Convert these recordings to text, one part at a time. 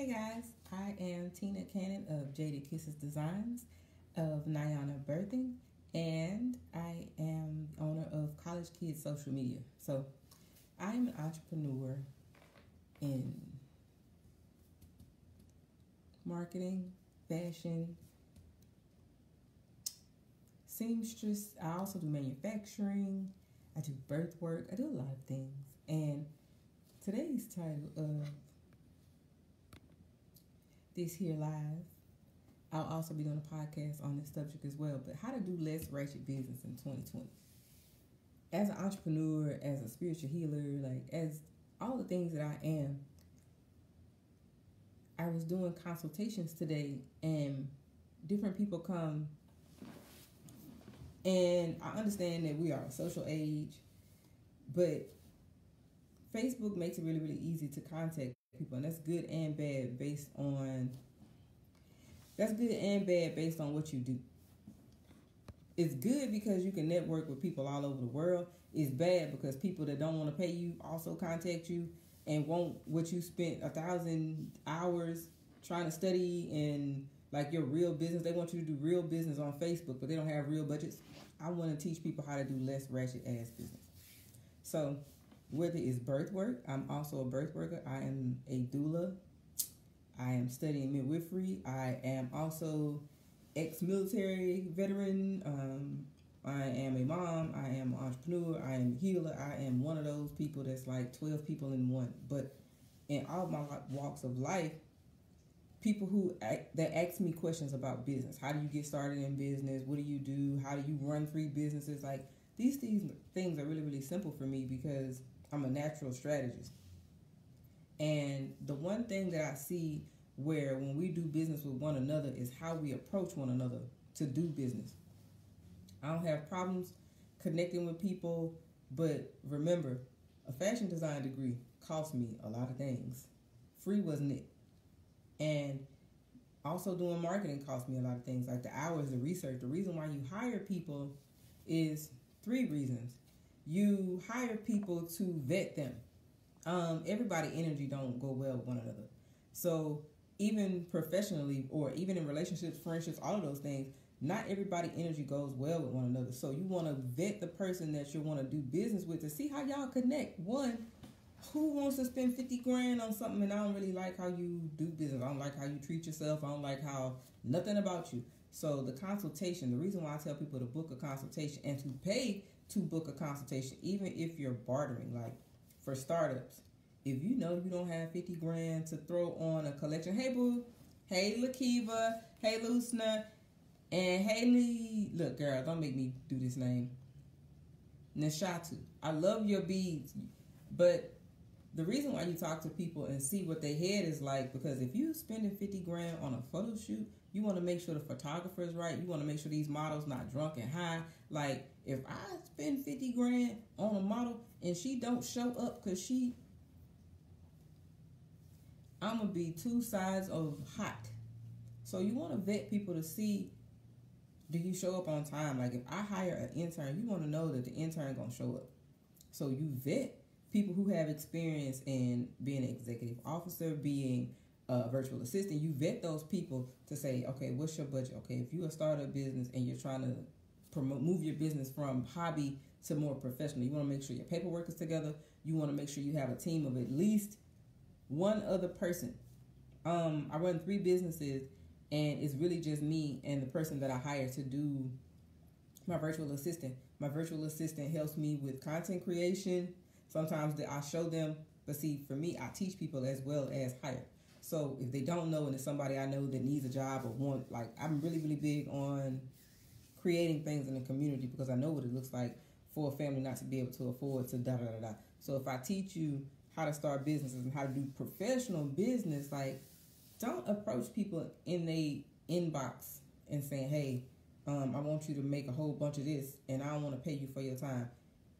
Hey guys, I am Tina Cannon of Jaded Kisses Designs of Nyana Birthing, and I am owner of College Kids Social Media. So I'm an entrepreneur in marketing, fashion, seamstress. I also do manufacturing. I do birth work. I do a lot of things. And today's title of this here live, I'll also be doing a podcast on this subject as well. But how to do less ratchet business in 2020. As an entrepreneur, as a spiritual healer, like as all the things that I am, I was doing consultations today and different people come and I understand that we are a social age, but Facebook makes it really, really easy to contact people, and that's good and bad based on that's good and bad based on what you do. It's good because you can network with people all over the world. It's bad because people that don't want to pay you also contact you and want what you spent a thousand hours trying to study and like your real business. They want you to do real business on Facebook, but they don't have real budgets. I want to teach people how to do less ratchet ass business. So whether it's birth work, I'm also a birth worker. I am a doula. I am studying midwifery. I am also ex-military veteran. Um, I am a mom. I am an entrepreneur. I am a healer. I am one of those people that's like 12 people in one. But in all my walks of life, people who that ask me questions about business. How do you get started in business? What do you do? How do you run three businesses? Like these things things are really really simple for me because I'm a natural strategist. And the one thing that I see where when we do business with one another is how we approach one another to do business. I don't have problems connecting with people, but remember, a fashion design degree cost me a lot of things. Free wasn't it. And also doing marketing cost me a lot of things, like the hours, the research. The reason why you hire people is three reasons you hire people to vet them. Um, everybody energy don't go well with one another. So even professionally or even in relationships, friendships, all of those things, not everybody energy goes well with one another. So you want to vet the person that you want to do business with to see how y'all connect. One, who wants to spend 50 grand on something and I don't really like how you do business. I don't like how you treat yourself. I don't like how nothing about you. So the consultation, the reason why I tell people to book a consultation and to pay to book a consultation, even if you're bartering, like for startups. If you know you don't have 50 grand to throw on a collection, hey boo, hey Lakiva, hey Lucina, and Haley, look girl, don't make me do this name. Nashatu. I love your beads, but the reason why you talk to people and see what their head is like, because if you spending 50 grand on a photo shoot, you want to make sure the photographer is right. You want to make sure these models not drunk and high. Like if I spend 50 grand on a model and she don't show up because she I'm gonna be two sides of hot. So you want to vet people to see do you show up on time? Like if I hire an intern, you want to know that the intern gonna show up. So you vet people who have experience in being an executive officer, being a virtual assistant, you vet those people to say, okay, what's your budget? Okay, if you a startup business and you're trying to promote, move your business from hobby to more professional, you want to make sure your paperwork is together. You want to make sure you have a team of at least one other person. Um, I run three businesses, and it's really just me and the person that I hire to do my virtual assistant. My virtual assistant helps me with content creation. Sometimes I show them, but see, for me, I teach people as well as hire. So if they don't know and it's somebody I know that needs a job or want, like, I'm really, really big on creating things in the community because I know what it looks like for a family not to be able to afford to da da da da. So if I teach you how to start businesses and how to do professional business, like, don't approach people in the inbox and saying, hey, um, I want you to make a whole bunch of this and I don't want to pay you for your time.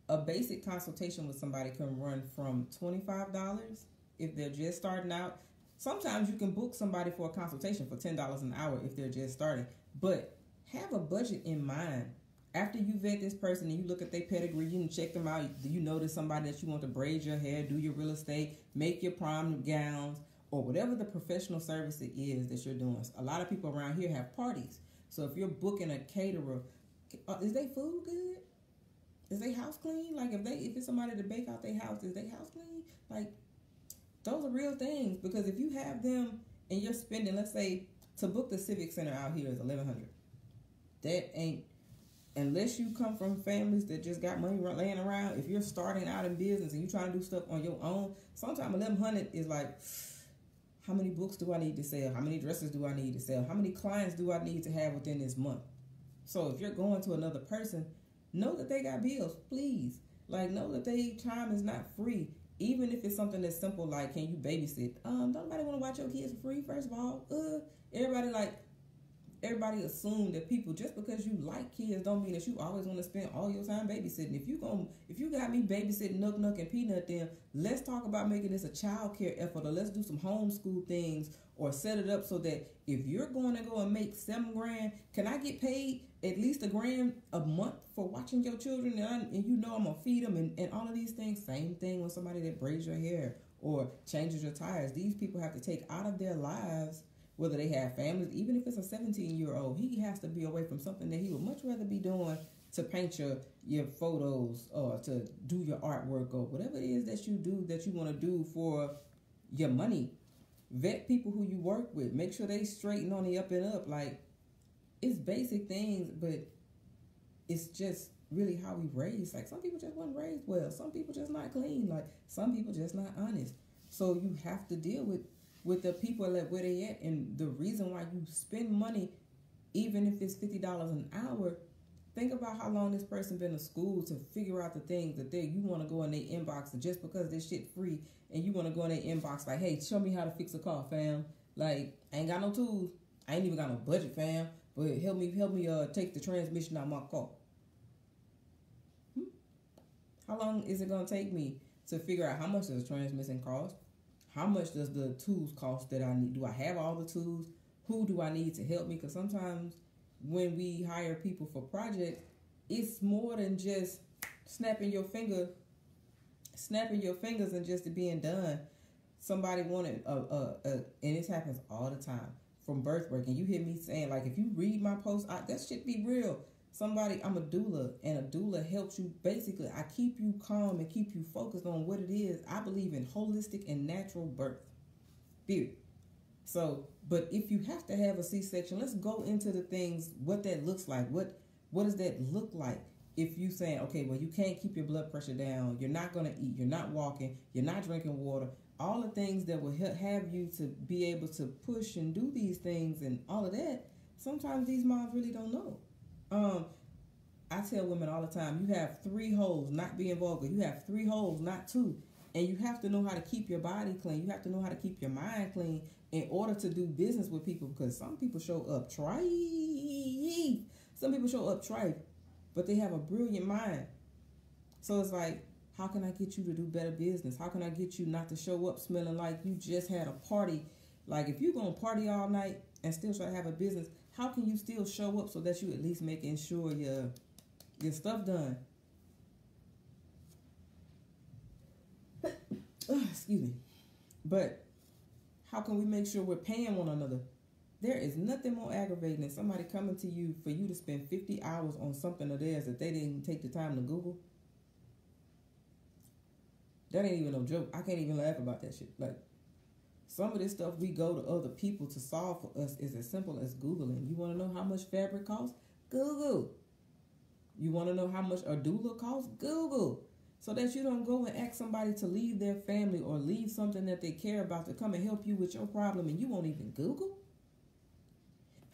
A basic consultation with somebody can run from $25 if they're just starting out Sometimes you can book somebody for a consultation for $10 an hour if they're just starting, but have a budget in mind. After you vet this person and you look at their pedigree, you can check them out. Do you notice somebody that you want to braid your hair, do your real estate, make your prom gowns, or whatever the professional service it is that you're doing. A lot of people around here have parties. So if you're booking a caterer, uh, is they food good? Is they house clean? Like if they if it's somebody to bake out their house, is they house clean? Like those are real things because if you have them and you're spending, let's say, to book the civic center out here is eleven hundred. That ain't unless you come from families that just got money laying around. If you're starting out in business and you're trying to do stuff on your own, sometimes eleven hundred is like how many books do I need to sell? How many dresses do I need to sell? How many clients do I need to have within this month? So if you're going to another person, know that they got bills, please. Like know that they time is not free. Even if it's something that's simple like can you babysit? Um, don't nobody want to watch your kids for free, first of all. Uh everybody like everybody assume that people just because you like kids don't mean that you always want to spend all your time babysitting. If you going if you got me babysitting Nook Nook and Peanut, then let's talk about making this a child care effort or let's do some homeschool things or set it up so that if you're going to go and make seven grand, can I get paid at least a grand a month for watching your children and, I, and you know I'm gonna feed them and, and all of these things. Same thing with somebody that braids your hair or changes your tires. These people have to take out of their lives whether they have families, even if it's a 17 year old, he has to be away from something that he would much rather be doing to paint your your photos or to do your artwork or whatever it is that you do that you want to do for your money. Vet people who you work with. Make sure they straighten on the up and up. Like it's basic things, but it's just really how we raise. Like some people just weren't raised well. Some people just not clean. Like some people just not honest. So you have to deal with with the people at where they at and the reason why you spend money even if it's fifty dollars an hour think about how long this person been in school to figure out the things that they you want to go in their inbox just because this shit free and you want to go in their inbox like hey show me how to fix a car fam. Like I ain't got no tools. I ain't even got no budget fam. But help me help me uh take the transmission out my car. Hmm? how long is it gonna take me to figure out how much does a transmission cost how much does the tools cost that I need? Do I have all the tools? Who do I need to help me? Because sometimes when we hire people for projects, it's more than just snapping your finger, snapping your fingers and just being done. Somebody wanted a, a, a and this happens all the time from birth work. And you hear me saying like, if you read my post, I, that should be real somebody i'm a doula and a doula helps you basically i keep you calm and keep you focused on what it is i believe in holistic and natural birth period. So but if you have to have a c-section let's go into the things what that looks like what what does that look like? If you saying okay well you can't keep your blood pressure down you're not going to eat you're not walking you're not drinking water all the things that will help have you to be able to push and do these things and all of that sometimes these moms really don't know um, I tell women all the time, you have three holes, not being vulgar. You have three holes, not two. And you have to know how to keep your body clean. You have to know how to keep your mind clean in order to do business with people because some people show up tripe. Some people show up tripe, but they have a brilliant mind. So it's like, how can I get you to do better business? How can I get you not to show up smelling like you just had a party? Like if you're gonna party all night and still try to have a business, how can you still show up so that you at least making sure your your stuff done? excuse me. But how can we make sure we're paying one another? There is nothing more aggravating than somebody coming to you for you to spend 50 hours on something of theirs that they didn't take the time to Google. That ain't even no joke. I can't even laugh about that shit. Like, some of this stuff we go to other people to solve for us is as simple as Googling. You want to know how much fabric costs? Google. You want to know how much a doula costs? Google. So that you don't go and ask somebody to leave their family or leave something that they care about to come and help you with your problem and you won't even Google?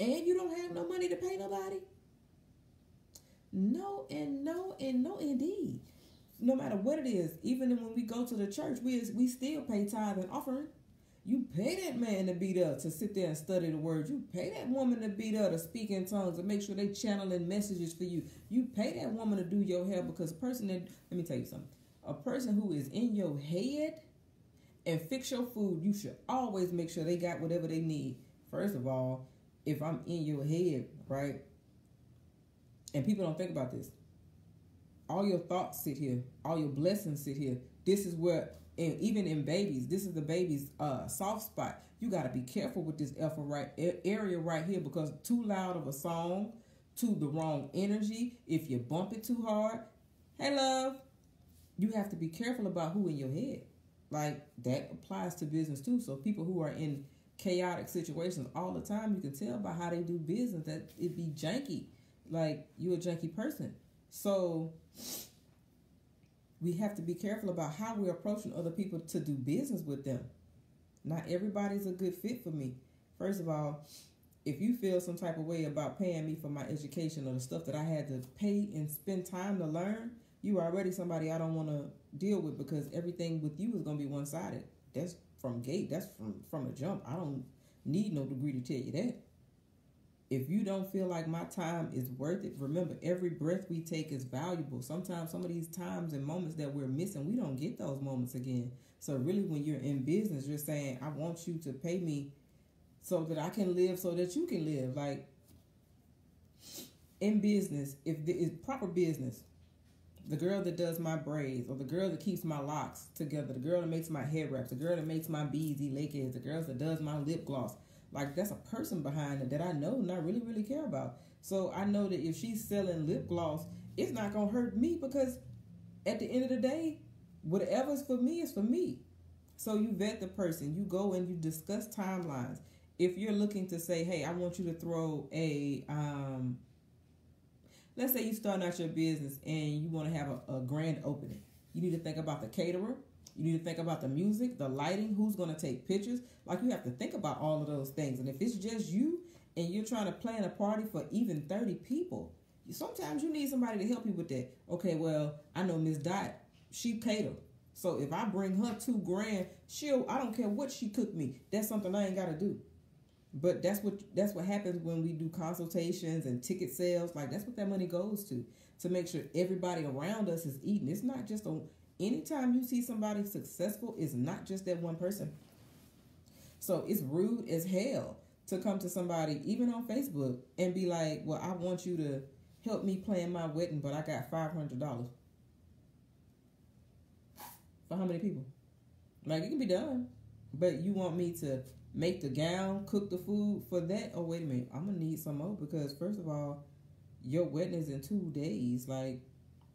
And you don't have no money to pay nobody? No, and no, and no, indeed. No matter what it is, even when we go to the church, we, we still pay tithe and offering. You pay that man to be there to sit there and study the word. You pay that woman to be there to speak in tongues and make sure they channeling messages for you. You pay that woman to do your hair because a person that let me tell you something. A person who is in your head and fix your food, you should always make sure they got whatever they need. First of all, if I'm in your head, right? And people don't think about this. All your thoughts sit here. All your blessings sit here. This is where and even in babies, this is the baby's uh, soft spot. You got to be careful with this alpha right area right here because too loud of a song, to the wrong energy. If you bump it too hard, hey love, you have to be careful about who in your head. Like that applies to business too. So people who are in chaotic situations all the time, you can tell by how they do business that it be janky. Like you a janky person. So we have to be careful about how we're approaching other people to do business with them. Not everybody's a good fit for me. First of all, if you feel some type of way about paying me for my education or the stuff that I had to pay and spend time to learn, you are already somebody I don't want to deal with because everything with you is going to be one sided. That's from gate. That's from from the jump. I don't need no degree to tell you that. If you don't feel like my time is worth it, remember every breath we take is valuable. Sometimes some of these times and moments that we're missing, we don't get those moments again. So really, when you're in business, you're saying, "I want you to pay me so that I can live, so that you can live." Like in business, if it's proper business, the girl that does my braids, or the girl that keeps my locks together, the girl that makes my head wraps, the girl that makes my beads, heads, the girl that does my lip gloss. Like that's a person behind it that I know and I really, really care about. So I know that if she's selling lip gloss, it's not gonna hurt me because at the end of the day, whatever's for me is for me. So you vet the person, you go and you discuss timelines. If you're looking to say, hey, I want you to throw a um, let's say you start out your business and you want to have a, a grand opening. You need to think about the caterer. You need to think about the music, the lighting, who's going to take pictures. Like you have to think about all of those things. And if it's just you and you're trying to plan a party for even 30 people, sometimes you need somebody to help you with that. Okay, well, I know Miss Dot, she cater. So if I bring her two grand, she'll I don't care what she cooked me. That's something I ain't gotta do. But that's what that's what happens when we do consultations and ticket sales. Like that's what that money goes to to make sure everybody around us is eating. It's not just a anytime you see somebody successful, it's not just that one person. So it's rude as hell to come to somebody, even on Facebook, and be like, "Well, I want you to help me plan my wedding, but I got five hundred dollars for how many people? Like it can be done, but you want me to make the gown, cook the food for that. Oh, wait a minute. I'm going to need some more because, first of all, your wedding is in two days. Like,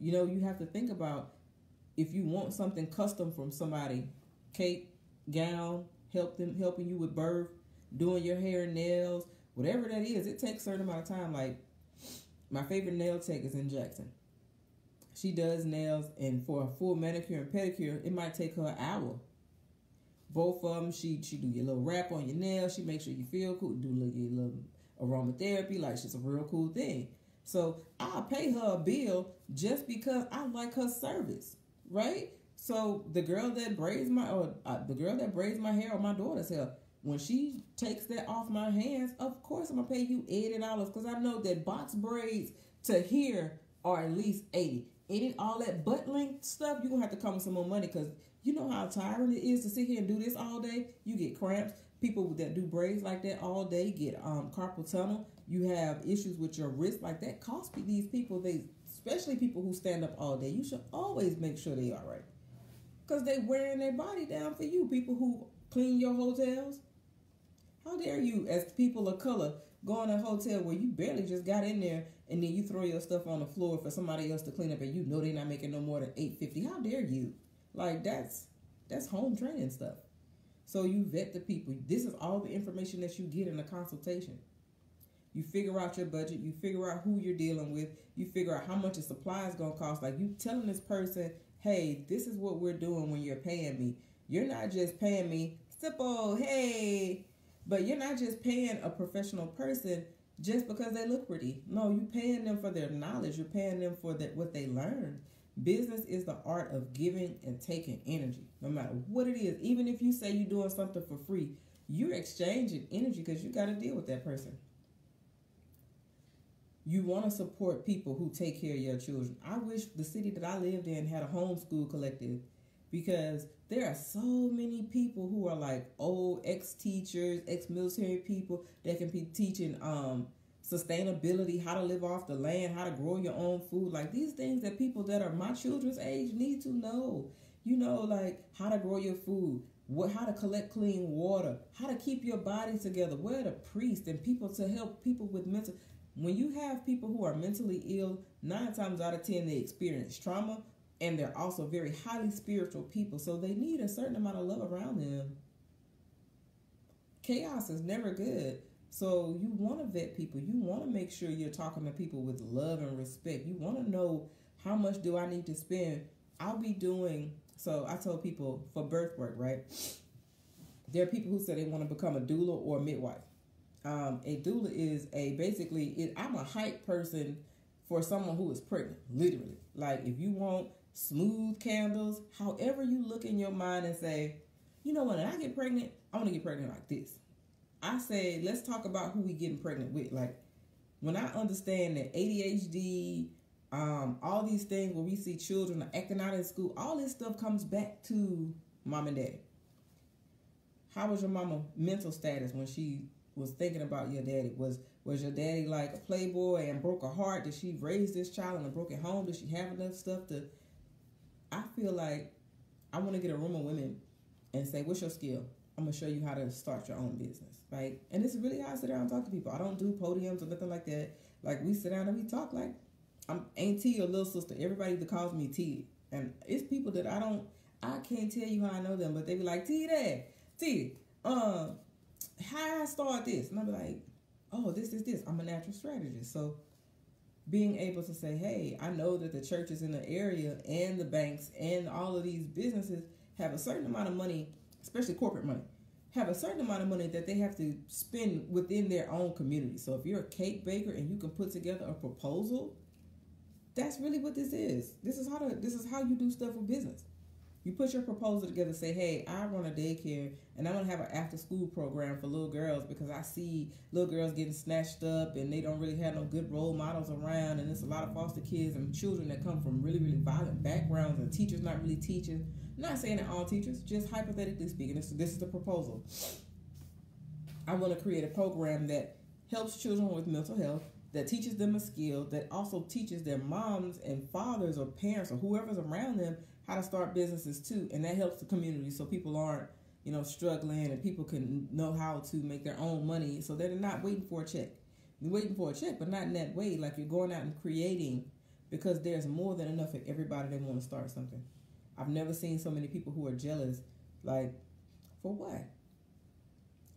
you know, you have to think about if you want something custom from somebody, cape, gown, help them helping you with birth, doing your hair and nails, whatever that is, it takes a certain amount of time. Like my favorite nail tech is in Jackson. She does nails and for a full manicure and pedicure, it might take her an hour both of them. She she do your little wrap on your nails. She make sure you feel cool. Do little, your little aromatherapy. Like she's a real cool thing. So I'll pay her a bill just because I like her service, right? So the girl that braids my or uh, the girl that braids my hair or my daughter's hair, when she takes that off my hands, of course I'm gonna pay you eighty dollars because I know that box braids to here are at least eighty. Any all that butt length stuff, you're gonna have to come with some more money because you know how tiring it is to sit here and do this all day. You get cramps. People that do braids like that all day get um, carpal tunnel. You have issues with your wrist like that. Cost these people they, especially people who stand up all day. You should always make sure they are right, because they wearing their body down for you. People who clean your hotels. How dare you, as people of color, go in a hotel where you barely just got in there and then you throw your stuff on the floor for somebody else to clean up and you know they're not making no more than eight fifty. How dare you? Like that's that's home training stuff. So you vet the people. This is all the information that you get in a consultation. You figure out your budget. You figure out who you're dealing with. You figure out how much a supply is going to cost. Like you telling this person, hey, this is what we're doing when you're paying me. You're not just paying me, simple, hey, but you're not just paying a professional person just because they look pretty. No, you're paying them for their knowledge. You're paying them for that what they learned. Business is the art of giving and taking energy, no matter what it is. Even if you say you're doing something for free, you're exchanging energy because you got to deal with that person. You want to support people who take care of your children. I wish the city that I lived in had a homeschool collective because there are so many people who are like old ex teachers, ex military people that can be teaching um sustainability, how to live off the land, how to grow your own food. Like these things that people that are my children's age need to know. you know, like how to grow your food, what how to collect clean water, how to keep your body together. Where the priest and people to help people with mental. When you have people who are mentally ill, nine times out of ten they experience trauma, and they're also very highly spiritual people, so they need a certain amount of love around them. Chaos is never good. So you want to vet people. You want to make sure you're talking to people with love and respect. You want to know how much do I need to spend. I'll be doing so. I told people for birth work, right? There are people who say they want to become a doula or a midwife. Um, a doula is a basically. It, I'm a hype person for someone who is pregnant, literally. Like if you want smooth candles, however you look in your mind and say, you know, when I get pregnant, I want to get pregnant like this. I say, let's talk about who we getting pregnant with. Like, when I understand that ADHD, um, all these things where we see children acting out in school, all this stuff comes back to mom and dad. How was your mama mental status when she was thinking about your daddy? Was was your daddy like a playboy and broke her heart? Did she raise this child in a broken home? Did she have enough stuff to? I feel like I want to get a room of women and say, "What's your skill? I'm gonna show you how to start your own business." Right? And it's really how I sit down and talk to people. I don't do podiums or nothing like that. Like we sit down and we talk like I'm auntie or little sister. Everybody that calls me T. And it's people that I don't I can't tell you how I know them, but they be like, T that T, um, how I start this? And I be like, oh, this is this. I'm a natural strategist. So being able to say, hey, I know that the churches in the area and the banks and all of these businesses have a certain amount of money, especially corporate money, have a certain amount of money that they have to spend within their own community. So if you're a cake baker and you can put together a proposal, that's really what this is. This is how to this is how you do stuff with business. You put your proposal together, say, hey, I run a daycare and I'm gonna have an after school program for little girls because I see little girls getting snatched up and they don't really have no good role models around and there's a lot of foster kids and children that come from really, really violent backgrounds and teachers not really teaching. I'm not saying that all teachers, just hypothetically speaking, this, this is the proposal. I want to create a program that helps children with mental health, that teaches them a skill, that also teaches their moms and fathers or parents or whoever's around them how to start businesses too, and that helps the community so people aren't you know struggling and people can know how to make their own money so they're not waiting for a check. You're waiting for a check, but not in that way. Like you're going out and creating because there's more than enough for everybody that want to start something. I've never seen so many people who are jealous. Like, for what?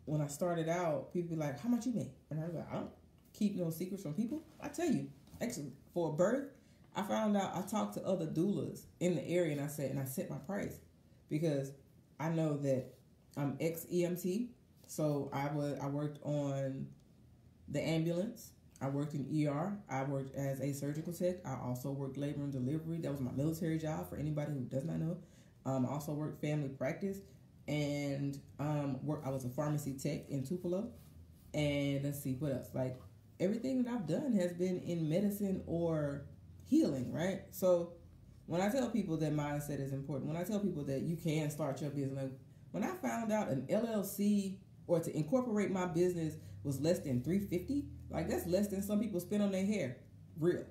When I started out, people be like, "How much you make?" And I was like, "I don't keep no secrets from people." I tell you, actually, for birth, I found out I talked to other doulas in the area and I said and I set my price because I know that I'm ex EMT, so I was I worked on the ambulance. I worked in ER. I worked as a surgical tech. I also worked labor and delivery. That was my military job. For anybody who does not know, um, I also worked family practice and um, work. I was a pharmacy tech in Tupelo. And let's see what else. Like everything that I've done has been in medicine or healing, right? So when I tell people that mindset is important, when I tell people that you can start your business, when I found out an LLC or to incorporate my business was less than 350, like that's less than some people spend on their hair. Real.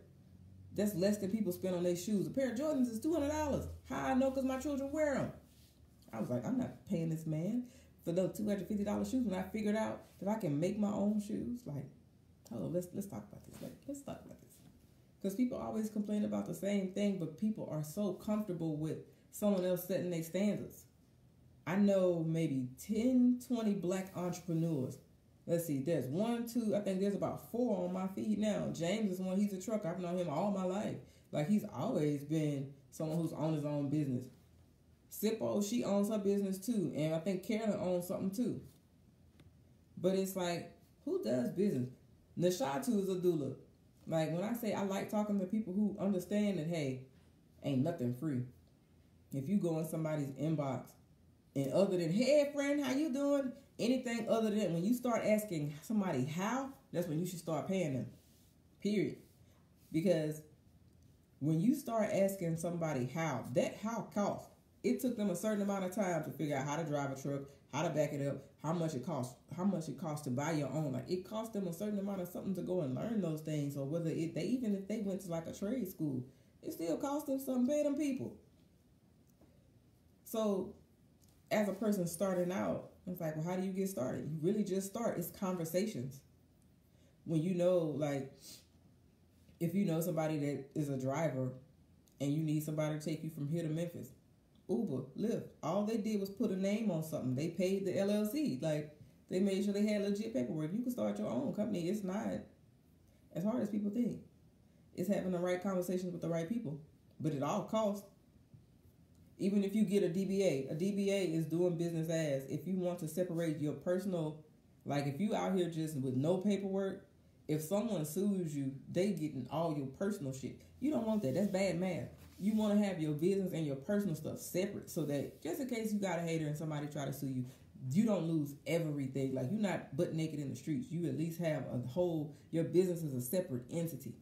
That's less than people spend on their shoes. A pair of Jordans is $200. How I know because my children wear them. I was like, I'm not paying this man for those $250 shoes when I figured out that I can make my own shoes. Like, oh, let's let's talk about this. Like, let's talk about this because people always complain about the same thing, but people are so comfortable with someone else setting their standards. I know maybe 10, 20 black entrepreneurs. Let's see, there's one, two, I think there's about four on my feed now. James is one, he's a trucker. I've known him all my life. Like he's always been someone who's on his own business. Sippo, she owns her business too. And I think Carolyn owns something too. But it's like, who does business? Nashatu is a doula. Like when I say I like talking to people who understand that hey, ain't nothing free. If you go in somebody's inbox and other than hey friend, how you doing? Anything other than when you start asking somebody how, that's when you should start paying them. Period. Because when you start asking somebody how, that how costs. It took them a certain amount of time to figure out how to drive a truck, how to back it up, how much it costs, how much it costs to buy your own. Like it cost them a certain amount of something to go and learn those things, or whether it they even if they went to like a trade school, it still cost them something. Pay them people. So, as a person starting out, it's like, well, how do you get started? You really just start. It's conversations. When you know, like, if you know somebody that is a driver and you need somebody to take you from here to Memphis, Uber, Lyft, all they did was put a name on something. They paid the LLC. Like, they made sure they had legit paperwork. You can start your own company. It's not as hard as people think. It's having the right conversations with the right people, but it all costs. Even if you get a DBA, a DBA is doing business as if you want to separate your personal, like if you out here just with no paperwork, if someone sues you, they getting all your personal shit. You don't want that. That's bad math. You want to have your business and your personal stuff separate so that just in case you got a hater and somebody try to sue you, you don't lose everything. Like you're not butt naked in the streets. You at least have a whole your business is a separate entity.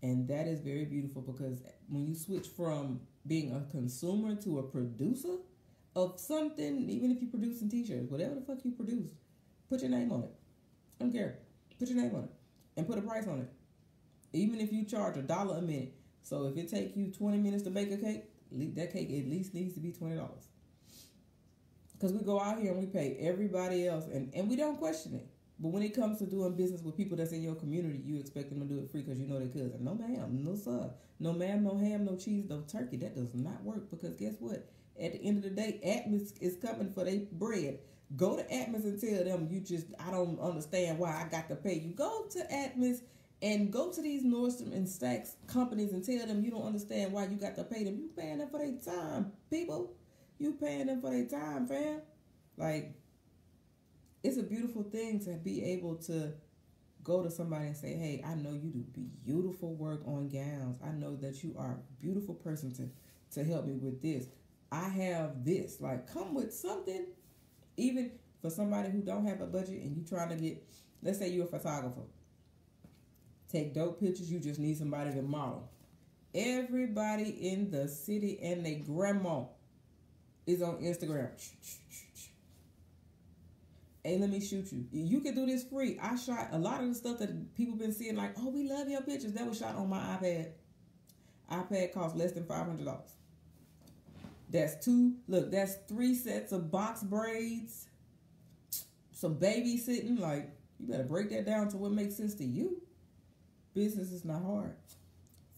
And that is very beautiful because when you switch from being a consumer to a producer of something, even if you're producing t-shirts, whatever the fuck you produce, put your name on it. I don't care. Put your name on it and put a price on it. Even if you charge a dollar a minute. So if it take you 20 minutes to bake a cake, that cake at least needs to be $20. Because we go out here and we pay everybody else and, and we don't question it. But when it comes to doing business with people that's in your community, you expect them to do it free because you know their cousin. No ma'am, no sir. No ma'am, no ham, no cheese, no turkey. That does not work because guess what? At the end of the day, Atmos is coming for their bread. Go to Atmos and tell them you just I don't understand why I got to pay you. Go to Atmos and go to these Nordstrom and Saks companies and tell them you don't understand why you got to pay them. You paying them for their time, people. You paying them for their time, fam. Like it's a beautiful thing to be able to go to somebody and say, "Hey, I know you do beautiful work on gowns. I know that you are a beautiful person to to help me with this. I have this. Like, come with something. Even for somebody who don't have a budget and you trying to get, let's say you're a photographer, take dope pictures. You just need somebody to model. Everybody in the city and their grandma is on Instagram hey, let me shoot you. You can do this free. I shot a lot of the stuff that people been seeing, like, oh, we love your pictures. That was shot on my iPad. iPad costs less than five hundred dollars. That's two. Look, that's three sets of box braids. Some babysitting. Like, you better break that down to what makes sense to you. Business is not hard.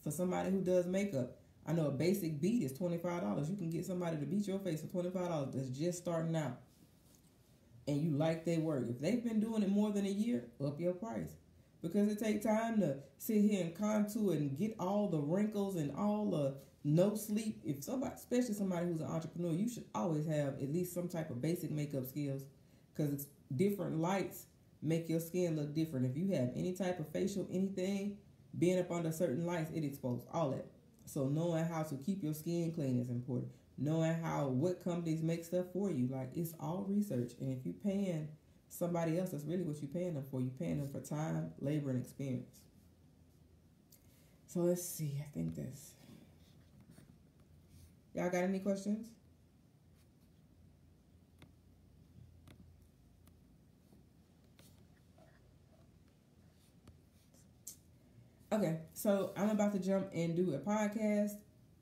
For somebody who does makeup, I know a basic beat is twenty five dollars. You can get somebody to beat your face for twenty five dollars. That's just starting out and you like their work. If they've been doing it more than a year, up your price. Because it takes time to sit here and contour and get all the wrinkles and all the no sleep. If somebody, especially somebody who's an entrepreneur, you should always have at least some type of basic makeup skills because it's different lights make your skin look different. If you have any type of facial anything, being up under certain lights, it exposes all that. So knowing how to keep your skin clean is important knowing how what companies make stuff for you. Like it's all research, and if you paying somebody else, that's really what you're paying them for. You're paying them for time, labor, and experience. So let's see. I think this. Y'all got any questions? Okay, so I'm about to jump and do a podcast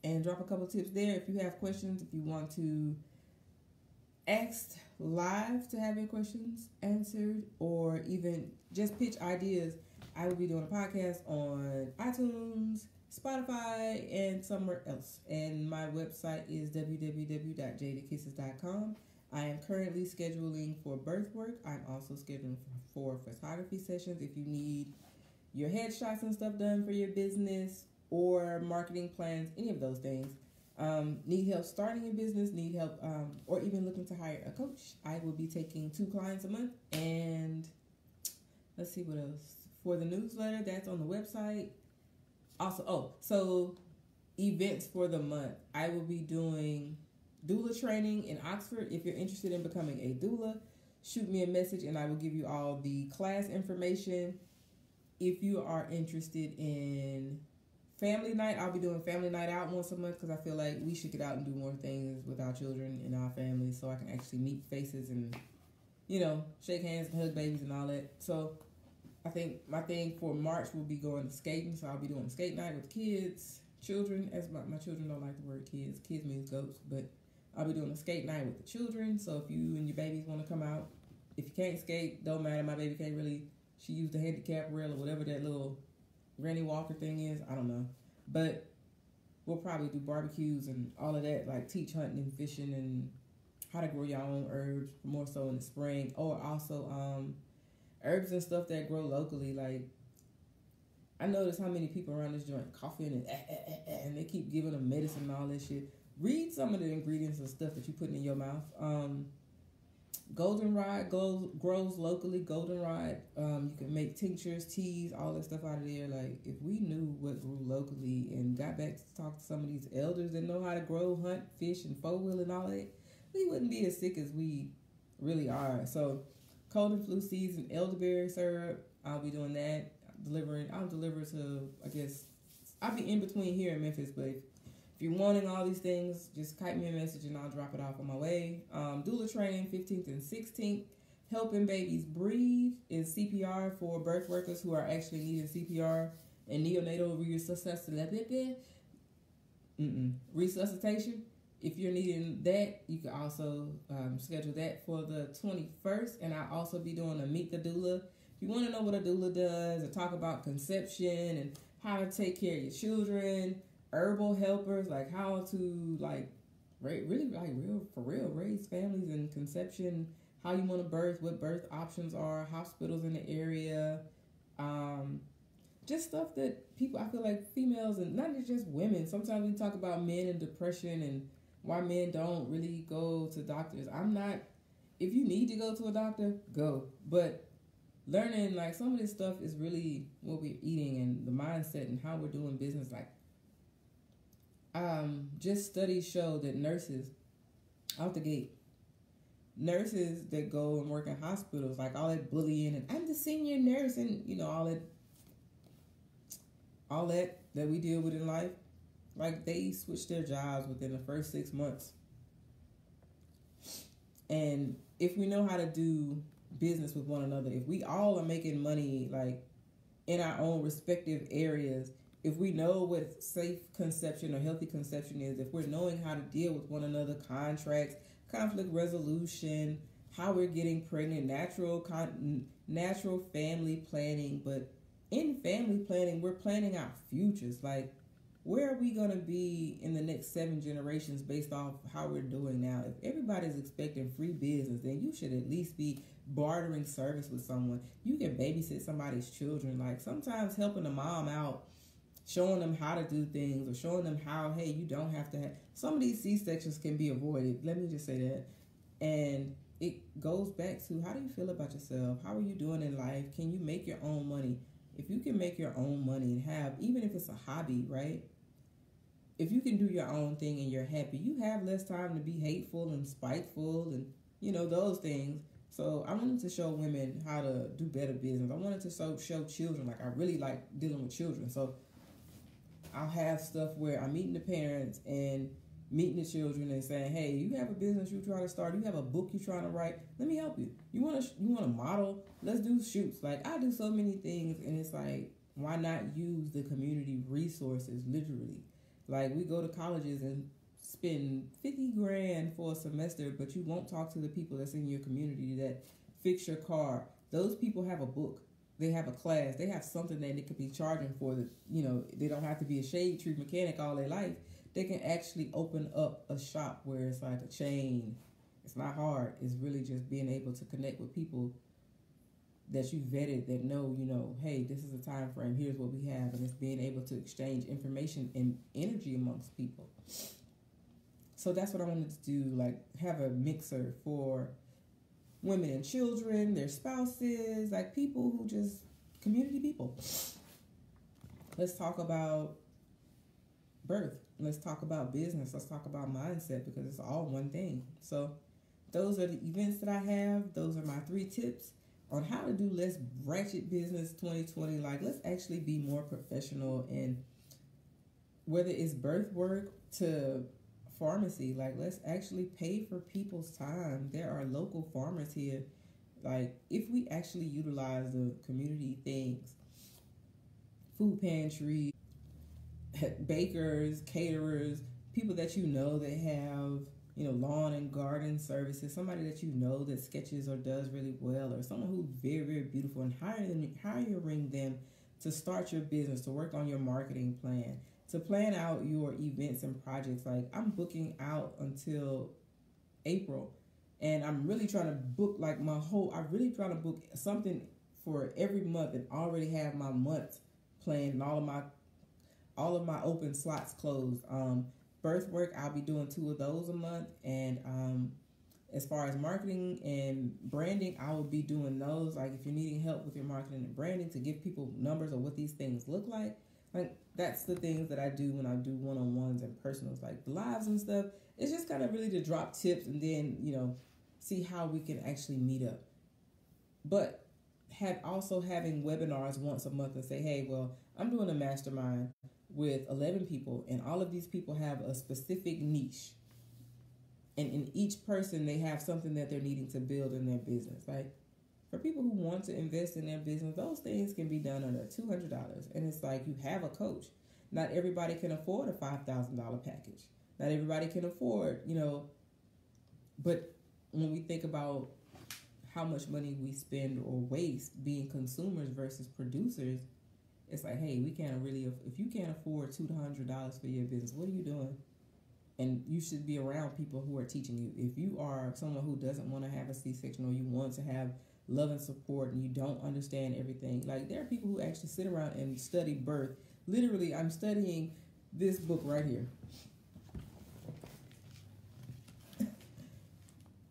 and drop a couple tips there. If you have questions, if you want to ask live to have your questions answered, or even just pitch ideas, I will be doing a podcast on iTunes, Spotify, and somewhere else. And my website is www.jadedkisses.com. I am currently scheduling for birth work. I'm also scheduling for photography sessions if you need your headshots and stuff done for your business or marketing plans, any of those things. Um, need help starting a business, need help, um, or even looking to hire a coach, I will be taking two clients a month. And let's see what else. For the newsletter, that's on the website. Also, oh, so events for the month. I will be doing doula training in Oxford. If you're interested in becoming a doula, shoot me a message and I will give you all the class information. If you are interested in family night, I'll be doing family night out once a month because I feel like we should get out and do more things with our children and our family so I can actually meet faces and, you know, shake hands and hug babies and all that. So I think my thing for March will be going skating. So I'll be doing skate night with kids, children, as my, my children don't like the word kids. Kids means goats, but I'll be doing a skate night with the children. So if you and your babies want to come out, if you can't skate, don't matter. My baby can't really. She used the handicap rail or whatever that little granny walker thing is. I don't know, but we'll probably do barbecues and all of that, like teach hunting and fishing and how to grow your own herbs more so in the spring, or also um, herbs and stuff that grow locally. Like I notice how many people around this joint coughing and eh, eh, eh, and they keep giving them medicine and all this shit. Read some of the ingredients and stuff that you put in your mouth. Um, goldenrod grows, grows locally. Goldenrod, um, you can make tinctures, teas, all that stuff out of there. Like if we knew what grew locally and got back to talk to some of these elders that know how to grow, hunt, fish, and four wheel and all that, we wouldn't be as sick as we really are. So cold and flu season, elderberry syrup. I'll be doing that. Delivering. I'll deliver to. I guess I'll be in between here in Memphis, but. You're wanting all these things, just type me a message and I'll drop it off on my way. Um, doula training 15th and 16th. Helping babies breathe is CPR for birth workers who are actually needing CPR and neonatal resuscitation. Resuscitation. If you're needing that, you can also um, schedule that for the 21st. And I'll also be doing a Meet the Doula. If you want to know what a doula does or talk about conception and how to take care of your children, herbal helpers, like how to like really like real for real raise families and conception, how you want to birth, what birth options are, hospitals in the area, um, just stuff that people I feel like females and not just women. Sometimes we talk about men and depression and why men don't really go to doctors. I'm not. If you need to go to a doctor, go. But learning like some of this stuff is really what we're eating and the mindset and how we're doing business. Like um, just studies show that nurses out the gate, nurses that go and work in hospitals, like all that bullying and I'm the senior nurse and you know all that, all that that we deal with in life, like they switch their jobs within the first six months. And if we know how to do business with one another, if we all are making money like in our own respective areas if we know what safe conception or healthy conception is, if we're knowing how to deal with one another, contracts, conflict resolution, how we're getting pregnant, natural con- natural family planning, but in family planning, we're planning our futures. Like, where are we going to be in the next seven generations based off how we're doing now? If everybody's expecting free business, then you should at least be bartering service with someone. You can babysit somebody's children. Like, sometimes helping a mom out showing them how to do things or showing them how hey you don't have to have some of these c-sections can be avoided let me just say that. And it goes back to how do you feel about yourself? How are you doing in life? Can you make your own money? If you can make your own money and have even if it's a hobby right? If you can do your own thing and you're happy you have less time to be hateful and spiteful and you know those things. So I wanted to show women how to do better business. I wanted to show show children like I really like dealing with children. So I'll have stuff where I'm meeting the parents and meeting the children and saying, "Hey, you have a business you're trying to start. You have a book you're trying to write. Let me help you. You want to you want to model? Let's do shoots. Like I do so many things, and it's like, why not use the community resources? Literally, like we go to colleges and spend fifty grand for a semester, but you won't talk to the people that's in your community that fix your car. Those people have a book they have a class, they have something that they could be charging for. That you know, they don't have to be a shade tree mechanic all their life. They can actually open up a shop where it's like a chain. It's not hard. It's really just being able to connect with people that you vetted that know, you know, hey, this is a time frame. Here's what we have, and it's being able to exchange information and energy amongst people. So that's what I wanted to do. Like have a mixer for women and children, their spouses, like people who just community people. Let's talk about birth. Let's talk about business. Let's talk about mindset because it's all one thing. So, those are the events that I have. Those are my three tips on how to do less ratchet business 2020. Like, let's actually be more professional and whether it's birth work to pharmacy. Like, let's actually pay for people's time. There are local farmers here. Like, if we actually utilize the community things, food pantry, bakers, caterers, people that you know that have you know, lawn and garden services, somebody that you know that sketches or does really well, or someone who's very, very beautiful, and hiring hiring them to start your business, to work on your marketing plan, to plan out your events and projects. Like I'm booking out until April, and I'm really trying to book like my whole. I really trying to book something for every month, and already have my months planned and all of my all of my open slots closed. Um, birth work, I'll be doing two of those a month. And um, as far as marketing and branding, I will be doing those. Like if you're needing help with your marketing and branding to give people numbers of what these things look like, like that's the things that I do when I do one on ones and personals, like the lives and stuff. It's just kind of really to drop tips and then you know see how we can actually meet up. But have also having webinars once a month and say, hey, well, I'm doing a mastermind with 11 people, and all of these people have a specific niche. And in each person, they have something that they're needing to build in their business. Like for people who want to invest in their business, those things can be done under $200. And it's like you have a coach. Not everybody can afford a $5,000 package. Not everybody can afford, you know, but when we think about how much money we spend or waste being consumers versus producers, it's like, hey, we can't really, if you can't afford two hundred dollars for your business, what are you doing? And you should be around people who are teaching you. If you are someone who doesn't want to have a C-section or you want to have love and support and you don't understand everything, like there are people who actually sit around and study birth. Literally, I'm studying this book right here.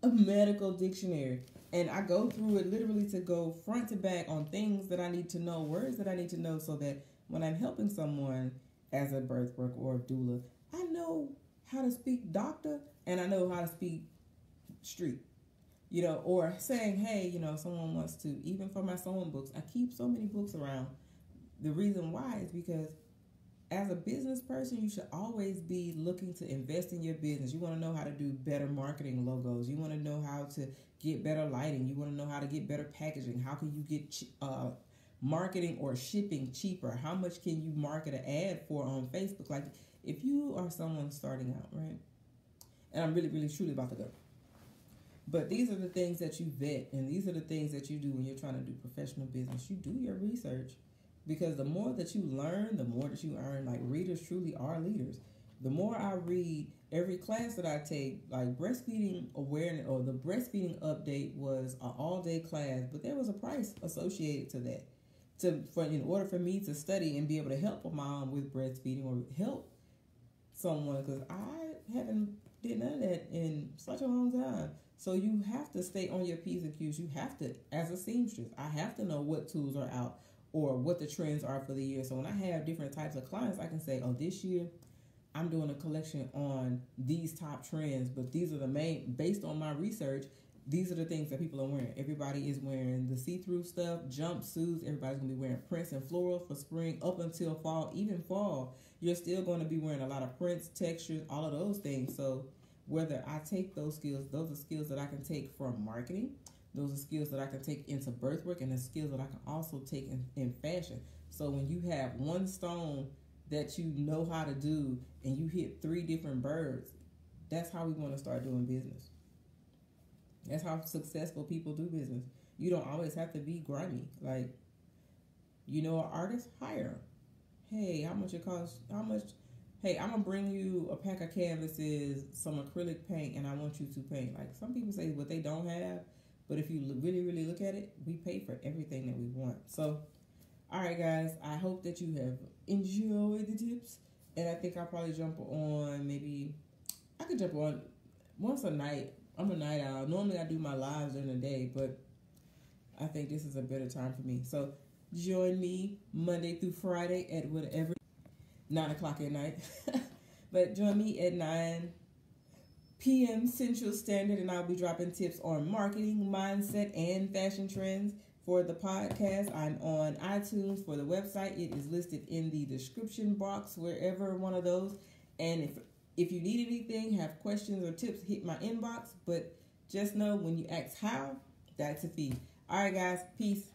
a medical dictionary and I go through it literally to go front to back on things that I need to know, words that I need to know, so that when I'm helping someone as a birth worker or a doula, I know how to speak doctor and I know how to speak street. You know, or saying, hey, you know, someone wants to, even for my sewing books, I keep so many books around. The reason why is because as a business person, you should always be looking to invest in your business. You want to know how to do better marketing logos. You want to know how to get better lighting. You want to know how to get better packaging. How can you get uh, marketing or shipping cheaper? How much can you market an ad for on Facebook? Like, if you are someone starting out, right? And I'm really, really, truly about to go. But these are the things that you vet, and these are the things that you do when you're trying to do professional business. You do your research because the more that you learn, the more that you earn. Like readers truly are leaders. The more I read, every class that I take, like breastfeeding awareness or the breastfeeding update was an all day class, but there was a price associated to that. To for in order for me to study and be able to help a mom with breastfeeding or help someone, because I haven't did none of that in such a long time. So you have to stay on your p's and q's. You have to, as a seamstress, I have to know what tools are out or what the trends are for the year. So when I have different types of clients, I can say, oh, this year I'm doing a collection on these top trends, but these are the main, based on my research, these are the things that people are wearing. Everybody is wearing the see through stuff, jumpsuits. Everybody's gonna be wearing prints and floral for spring up until fall. Even fall, you're still gonna be wearing a lot of prints, textures, all of those things. So, whether I take those skills, those are skills that I can take from marketing, those are skills that I can take into birth work and the skills that I can also take in, in fashion. So when you have one stone that you know how to do and you hit three different birds, that's how we want to start doing business. That's how successful people do business. You don't always have to be grimy. Like, you know, an artist, hire. Hey, how much it costs? How much? Hey, I'm gonna bring you a pack of canvases, some acrylic paint, and I want you to paint. Like some people say, what they don't have but if you really, really look at it, we pay for everything that we want. So, all right, guys, I hope that you have enjoyed the tips. And I think I'll probably jump on maybe, I could jump on once a night. I'm a night owl. Normally I do my lives during the day, but I think this is a better time for me. So join me Monday through Friday at whatever, 9 o'clock at night. but join me at 9 p.m. Central Standard, and I'll be dropping tips on marketing, mindset, and fashion trends for the podcast. I'm on iTunes for the website. It is listed in the description box, wherever one of those. And if if you need anything, have questions or tips, hit my inbox. But just know when you ask how, that's a fee. All right, guys. Peace.